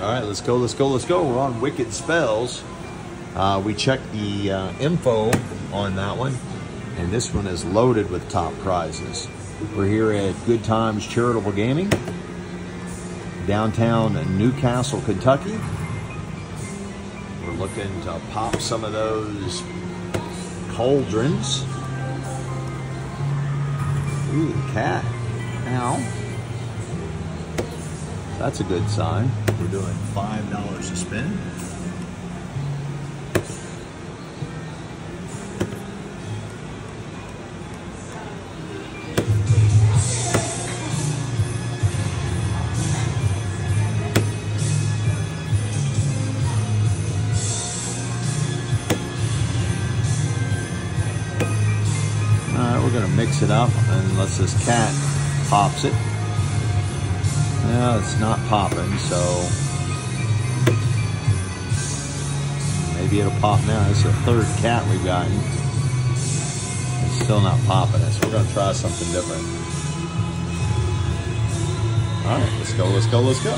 All right, let's go, let's go, let's go. We're on Wicked Spells. Uh, we checked the uh, info on that one, and this one is loaded with top prizes. We're here at Good Times Charitable Gaming, downtown New Castle, Kentucky. We're looking to pop some of those cauldrons. Ooh, cat. Ow. That's a good sign. We're doing $5 a spin. All right, we're gonna mix it up unless this cat pops it. No, it's not popping, so maybe it'll pop now. Is the third cat we've gotten. It's still not popping so we're gonna try something different. All right, let's go, let's go, let's go.